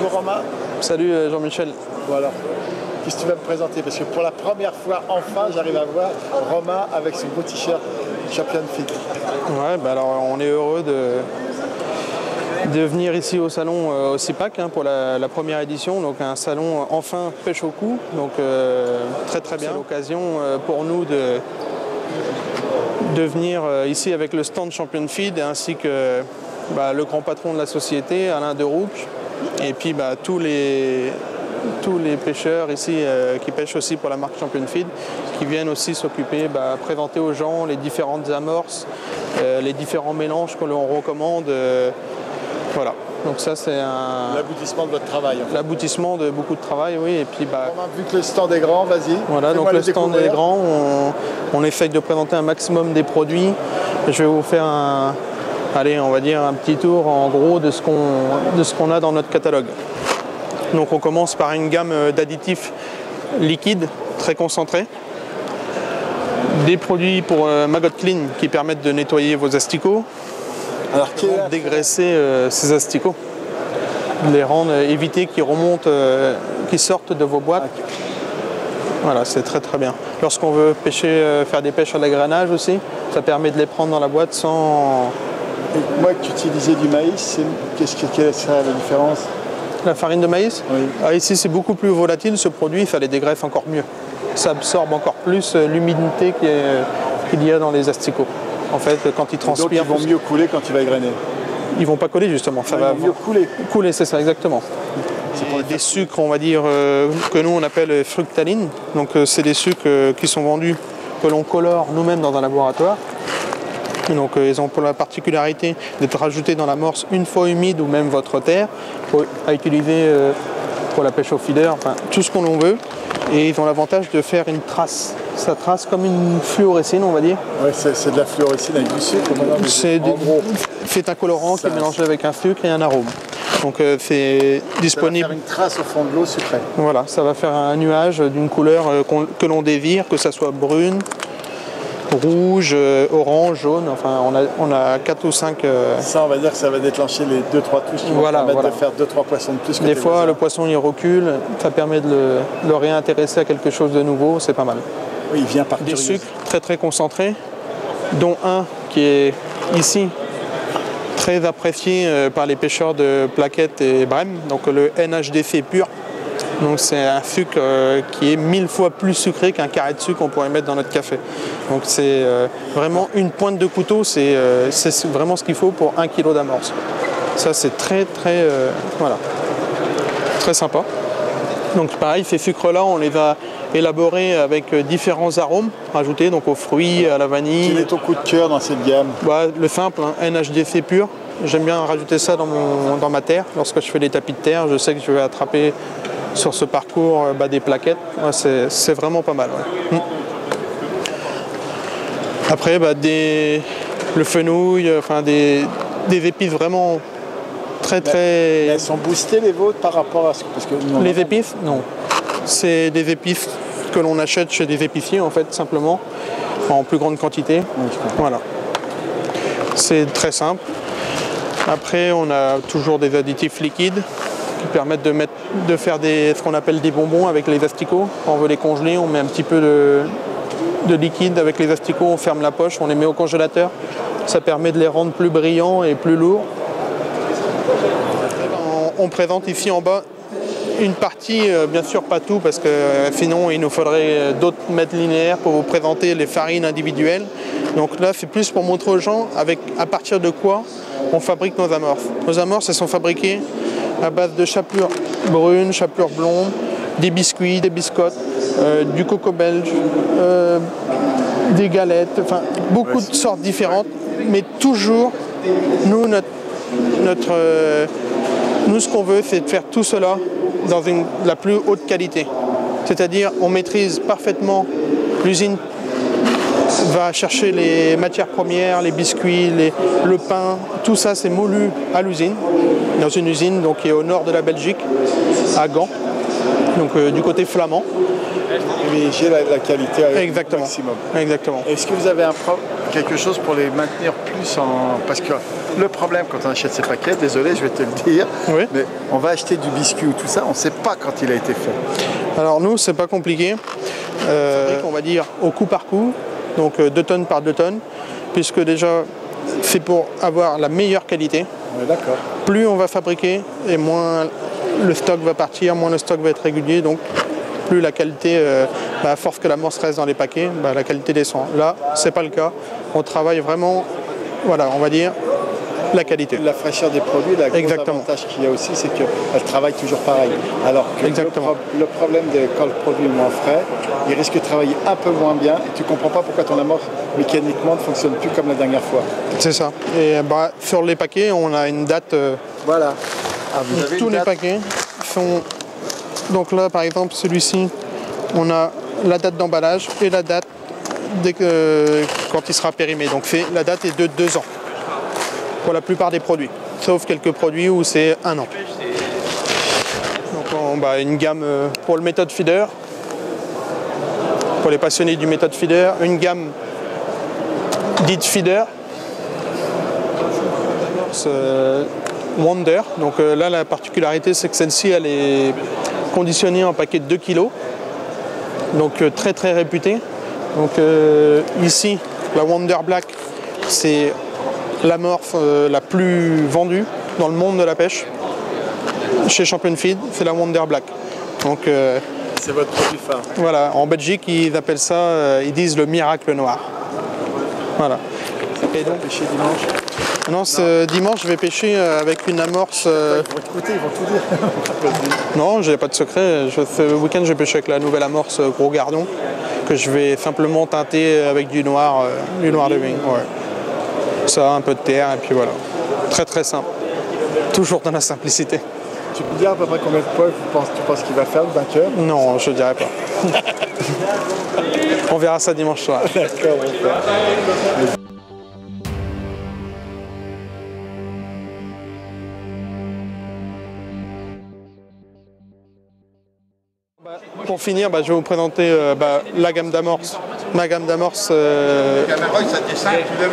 Bonjour Romain. Salut euh, Jean-Michel. Voilà. Qu'est-ce que tu vas me présenter? Parce que pour la première fois, enfin, j'arrive à voir Romain avec son beau t-shirt Champion Fit. Ouais, bah alors on est heureux de, de venir ici au salon euh, au CIPAC hein, pour la, la première édition. Donc un salon euh, enfin pêche au cou. Donc euh, très très bien. C'est l'occasion euh, pour nous de, de venir ici avec le stand Champion Feed ainsi que bah, le grand patron de la société, Alain Derouc, et puis bah, tous, les, tous les pêcheurs ici euh, qui pêchent aussi pour la marque Champion Feed, qui viennent aussi s'occuper, bah, présenter aux gens les différentes amorces, euh, les différents mélanges que l'on recommande. euh, voilà, donc ça c'est un- L'aboutissement de votre travail. en fait. l'aboutissement de beaucoup de travail, oui, et puis bah, vu que le stand est grand, vas-y. voilà, donc le stand découvrir. est grand, on, on essaye de présenter un maximum des produits. Je vais vous faire un, allez, on va dire un petit tour en gros de ce qu'on de ce qu'on a dans notre catalogue. Donc on commence par une gamme euh, d'additifs liquides très concentrés. Des produits pour euh, Maggot Clean qui permettent de nettoyer vos asticots, Alors, dégraisser euh, ces asticots, les rendre, euh, éviter qu'ils remontent, euh, qu'ils sortent de vos boîtes. Voilà, c'est très très bien. Lorsqu'on veut pêcher, faire des pêches à l'agranage aussi, ça permet de les prendre dans la boîte sans Et Moi, que tu utilisais du maïs, c'est- qu'est-ce que quelle est ça, la différence la farine de maïs. Oui. Ah, ici, c'est beaucoup plus volatile. Ce produit, ça les dégreffe encore mieux. Ça absorbe encore plus euh, l'humidité qu'il y a- dans les asticots. En fait, quand ils Donc, transpirent, ils vont mieux couler quand tu vas grainer. ils vont pas coller justement. Ça Ils va vont mieux couler. couler, c'est ça exactement. Et des sucres, on va dire, euh, que nous on appelle fructaline. Donc euh, c'est des sucres euh, qui sont vendus, que l'on colore nous-mêmes dans un laboratoire. Donc euh, ils ont pour la particularité d'être rajoutés dans l'amorce une fois humide ou même votre terre, pour, à utiliser euh, pour la pêche au feeder, enfin tout ce qu'on en veut. Et ils ont l'avantage de faire une trace. Ça trace comme une fluorescine, on va dire. Ouais, c'est de la fluorescine avec du sucre. C'est un colorant qui est mélangé avec un sucre et un arôme. Donc euh, c'est ça va disponible. faire une trace au fond de l'eau sucrée. Voilà, ça va faire un nuage d'une couleur euh, que l'on désire, que ça soit brune, rouge, euh, orange, jaune. Enfin, on a, on a 4 ou 5. Ça, on va dire que ça va déclencher les 2-3 touches qui vont permettre voilà. de faire 2-3 poissons de plus que Des fois, le poisson il recule, ça permet de le, de le réintéresser à quelque chose de nouveau, c'est pas mal. Oui, il vient par Des curiosité. sucres très très concentrés, dont un qui est ici très apprécié euh, par les pêcheurs de plaquettes et brème, donc le NHDC pur. Donc c'est un sucre euh, qui est mille fois plus sucré qu'un carré de sucre qu'on pourrait mettre dans notre café. Donc c'est euh, vraiment une pointe de couteau, c'est euh, vraiment ce qu'il faut pour un kilo d'amorce. Ça c'est très très voilà très sympa. Donc pareil, ces sucres-là, on les va élaborer avec différents arômes rajoutés, donc aux fruits, à la vanille. Quel est ton coup de cœur dans cette gamme? Bah, le simple, hein, NHDC pur. J'aime bien rajouter ça dans, mon, dans ma terre. Lorsque je fais des tapis de terre, je sais que je vais attraper sur ce parcours euh, bah, des plaquettes. Ouais, c'est vraiment pas mal. ouais. Mm. Après, bah, des, le fenouil, euh, enfin des, des épices vraiment très très. Elles sont boostées les vôtres par rapport à ce que. Parce que Les épices Non. C'est des épices que l'on achète chez des épiciers, en fait, simplement, en plus grande quantité. Oui. Voilà. C'est très simple. Après, on a toujours des additifs liquides qui permettent de, mettre, de faire des, ce qu'on appelle des bonbons avec les asticots. Quand on veut les congeler, on met un petit peu de, de liquide avec les asticots, on ferme la poche, on les met au congélateur. Ça permet de les rendre plus brillants et plus lourds. On, présente ici en bas une partie, euh, bien sûr pas tout, parce que euh, sinon il nous faudrait euh, d'autres mètres linéaires pour vous présenter les farines individuelles. Donc là, c'est plus pour montrer aux gens avec, à partir de quoi on fabrique nos amorces. Nos amorces, elles sont fabriquées à base de chapelure brune, chapelure blonde, des biscuits, des biscottes, euh, du coco belge, euh, des galettes, enfin beaucoup de sortes différentes, mais toujours, nous, notre, euh, nous ce qu'on veut, c'est de faire tout cela dans la plus haute qualité. C'est-à-dire, on maîtrise parfaitement l'usine va chercher les matières premières, les biscuits, le pain, tout ça c'est moulu à l'usine, dans une usine donc, qui est au nord de la Belgique, à Gand, donc euh, du côté flamand. Privilégier la, la qualité Exactement. maximum. Exactement. Est-ce que vous avez un quelque chose pour les maintenir plus plus en... Parce que le problème quand on achète ces paquets, désolé, je vais te le dire, Oui. mais on va acheter du biscuit ou tout ça, on ne sait pas quand il a été fait. Alors nous, c'est pas compliqué. Euh, on va dire au coup par coup, donc 2 tonnes par 2 tonnes, puisque déjà c'est pour avoir la meilleure qualité. D'accord. Plus on va fabriquer et moins le stock va partir, moins le stock va être régulier, donc plus la qualité, euh, bah, à force que la morse reste dans les paquets, bah, la qualité descend. Là, c'est pas le cas. On travaille vraiment, voilà, on va dire la qualité. La fraîcheur des produits, la Exactement. avantage qu'il y a aussi, c'est qu'elle travaille toujours pareil. Alors que le, Exactement. pro- le problème de quand le produit est moins frais, il risque de travailler un peu moins bien et tu comprends pas pourquoi ton amorce mécaniquement ne fonctionne plus comme la dernière fois. C'est ça. Et bah, sur les paquets, on a une date. euh, Voilà. Ah, vous avez tous une les date paquets sont. Donc là, par exemple, celui-ci, on a la date d'emballage et la date dès que, quand il sera périmé. Donc la date est de deux ans pour la plupart des produits, sauf quelques produits où c'est un an. Donc on, bah, une gamme euh, pour le méthode feeder, pour les passionnés du méthode feeder, une gamme dite feeder. Euh, Wonder. Donc euh, là, la particularité, c'est que celle-ci, elle est conditionnée en paquet de 2 kg. Donc très très réputée. Donc ici, la Wonder Black, c'est l'amorphe euh, la plus vendue dans le monde de la pêche. Chez Champion Feed, c'est la Wonder Black. Donc euh, C'est votre produit phare. voilà, en Belgique, ils appellent ça, euh, ils disent le miracle noir. Voilà. Et donc, Pêcher dimanche. non, ce dimanche, je vais pêcher avec une amorce. euh, Ils vont t'écouter, ils vont tout dire. Non, j'ai pas de secret. Je- ce week-end, je pêche avec la nouvelle amorce Gros Gardon que je vais simplement teinter avec du noir, euh, du noir de wing. Ouais. Ça, un peu de terre et puis voilà. Très très simple. Toujours dans la simplicité. Tu peux dire à peu près combien de points tu penses, tu penses qu'il va faire le vainqueur? Non, je dirais pas. On verra ça dimanche soir. D'accord, on Pour finir, bah, je vais vous présenter euh, bah, la gamme d'amorce. Ma gamme d'amorce euh,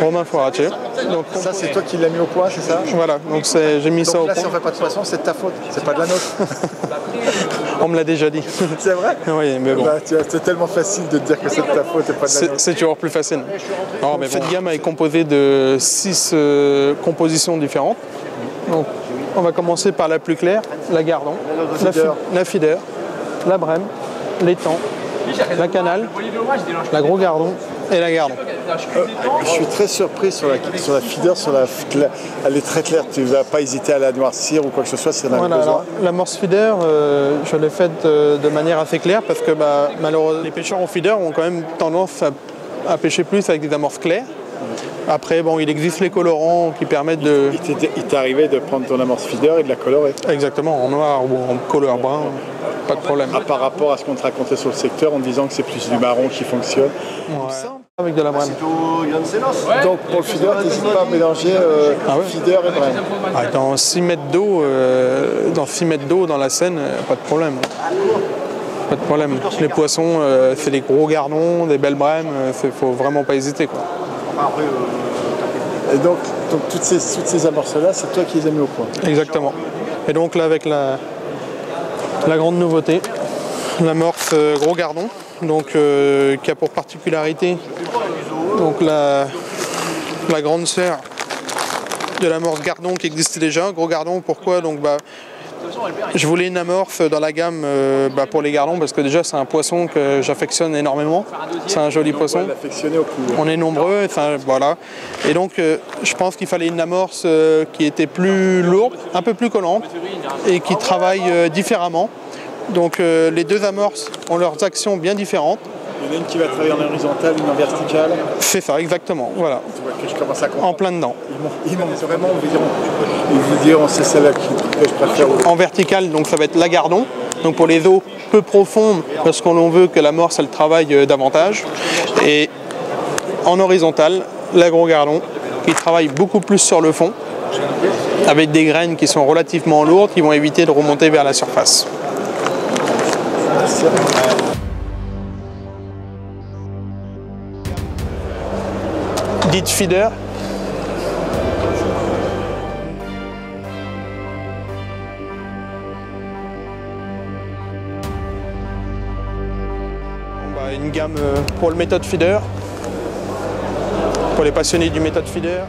Romain Foiratier. Donc Ça, c'est toi qui l'as mis au point, c'est ça? Voilà, donc c'est- j'ai mis ça au là, si on fait pas de poisson, c'est de ta faute, c'est pas de la nôtre. On me l'a déjà dit. c'est vrai? Oui, mais bon. Bah, C'est tellement facile de te dire que c'est de ta faute et pas de la C'est nôtre. c'est toujours plus facile. Non, mais Cette gamme est composée de six euh, compositions différentes. Donc, on va commencer par la plus claire, la Gardon, la, feeder. la feeder, la Brème, l'étang, la Canal, la Gros Gardon et la Gardon. Je suis très surpris sur la, sur la feeder, sur la elle est très claire. Tu vas pas hésiter à la noircir ou quoi que ce soit si on a Voilà, besoin. alors, la morse feeder, euh, je l'ai faite euh, de manière assez claire parce que bah, malheureusement, les pêcheurs en feeder ont quand même tendance à, à pêcher plus avec des amorces claires. Après, bon, il existe les colorants qui permettent de. Il t'est arrivé de prendre ton amorce feeder et de la colorer. Exactement, en noir ou en couleur brun, pas de problème. Ah, par rapport à ce qu'on te racontait sur le secteur en disant que c'est plus du marron qui fonctionne. Ouais. Avec de la brème. Donc pour le feeder, n'hésite pas à mélanger euh, Ah ouais feeder et brème. Ah, dans 6 mètres d'eau, euh, dans 6 mètres d'eau dans la Seine, euh, pas de problème. Pas de problème. Les poissons, euh, c'est des gros gardons, des belles brèmes, il faut vraiment pas hésiter. Quoi. Et donc, donc toutes ces, toutes ces amorces-là, c'est toi qui les as mis au point. Exactement. Et donc là avec la, la grande nouveauté, l'amorce euh, gros gardon, donc euh, qui a pour particularité donc la, grande sœur de l'amorce gardon qui existait déjà. Gros gardon, pourquoi? Donc bah, je voulais une amorce dans la gamme euh, bah, pour les gardons parce que déjà c'est un poisson que j'affectionne énormément. C'est un joli poisson. On est nombreux, enfin, voilà. Et donc, euh, je pense qu'il fallait une amorce euh, qui était plus lourde, un peu plus collante et qui travaille différemment. Donc, les deux amorces ont leurs actions bien différentes. Il y en a une qui va travailler en horizontal, une en verticale. C'est ça, exactement. Voilà, Tu vois que je commence à comprendre. en plein dedans. Ils m'ont- Ils m'ont vraiment, ils vous diront, ils vous diront c'est celle-là qui- que je préfère. En vertical, donc ça va être la gardon. Donc pour les eaux peu profondes, parce qu'on veut que l'amorce elle travaille euh, davantage. Et en horizontal, la gros gardon, qui travaille beaucoup plus sur le fond, avec des graines qui sont relativement lourdes, qui vont éviter de remonter vers la surface. feeder. Bah, une gamme euh, pour le méthode feeder, pour les passionnés du méthode feeder.